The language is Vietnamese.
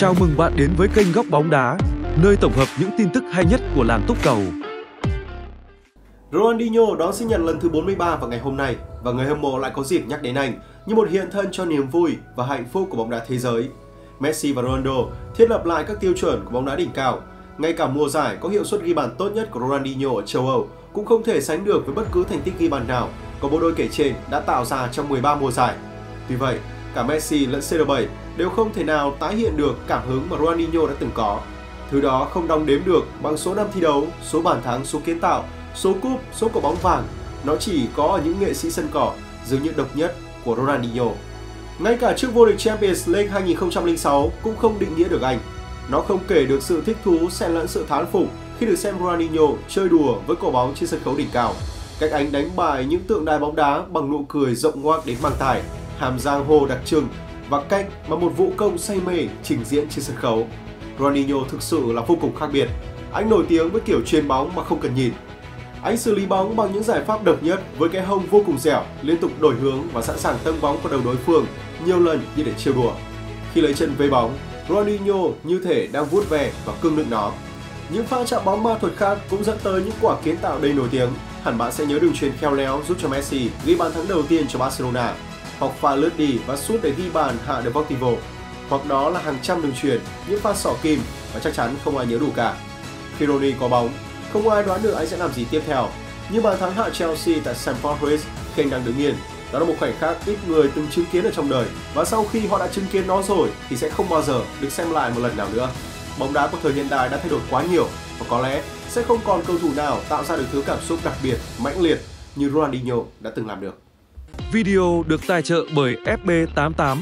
Chào mừng bạn đến với kênh Góc Bóng Đá, nơi tổng hợp những tin tức hay nhất của làng túc cầu. Ronaldinho đón sinh nhật lần thứ 43 vào ngày hôm nay và người hâm mộ lại có dịp nhắc đến anh như một hiện thân cho niềm vui và hạnh phúc của bóng đá thế giới. Messi và Ronaldo thiết lập lại các tiêu chuẩn của bóng đá đỉnh cao. Ngay cả mùa giải có hiệu suất ghi bàn tốt nhất của Ronaldinho ở châu Âu cũng không thể sánh được với bất cứ thành tích ghi bàn nào có bộ đôi kể trên đã tạo ra trong 13 mùa giải. Tuy vậy, cả Messi lẫn CR7 đều không thể nào tái hiện được cảm hứng mà Ronaldinho đã từng có. Thứ đó không đong đếm được bằng số năm thi đấu, số bàn thắng, số kiến tạo, số cúp, số quả bóng vàng. Nó chỉ có ở những nghệ sĩ sân cỏ dường như độc nhất của Ronaldinho. Ngay cả chiếc vô địch Champions League 2006 cũng không định nghĩa được anh. Nó không kể được sự thích thú xen lẫn sự thán phục khi được xem Ronaldinho chơi đùa với quả bóng trên sân khấu đỉnh cao. Cách anh đánh bại những tượng đài bóng đá bằng nụ cười rộng ngoác đến mang tài, hàm giang hồ đặc trưng và cách mà một vũ công say mê trình diễn trên sân khấu. Ronaldinho thực sự là vô cùng khác biệt. Anh nổi tiếng với kiểu chuyền bóng mà không cần nhìn. Anh xử lý bóng bằng những giải pháp độc nhất với cái hông vô cùng dẻo, liên tục đổi hướng và sẵn sàng tâng bóng vào đầu đối phương nhiều lần như để trêu đùa. Khi lấy chân vây bóng, Ronaldinho như thể đang vuốt ve và cưng nựng nó. Những pha chạm bóng ma thuật khác cũng dẫn tới những quả kiến tạo đầy nổi tiếng. Hẳn bạn sẽ nhớ đường truyền khéo léo giúp cho Messi ghi bàn thắng đầu tiên cho Barcelona hoặc pha lướt đi và sút để ghi bàn hạ Deportivo, hoặc đó là hàng trăm đường truyền, những pha sỏ kim và chắc chắn không ai nhớ đủ cả. Khi Rooney có bóng, không ai đoán được anh sẽ làm gì tiếp theo. nhưng bàn thắng hạ Chelsea tại Stamford Bridge khi anh đang đứng yên, đó là một khoảnh khắc ít người từng chứng kiến ở trong đời và sau khi họ đã chứng kiến nó rồi thì sẽ không bao giờ được xem lại một lần nào nữa. Bóng đá của thời hiện đại đã thay đổi quá nhiều và có lẽ sẽ không còn cầu thủ nào tạo ra được thứ cảm xúc đặc biệt, mãnh liệt như Ronaldinho đã từng làm được. Video được tài trợ bởi FB88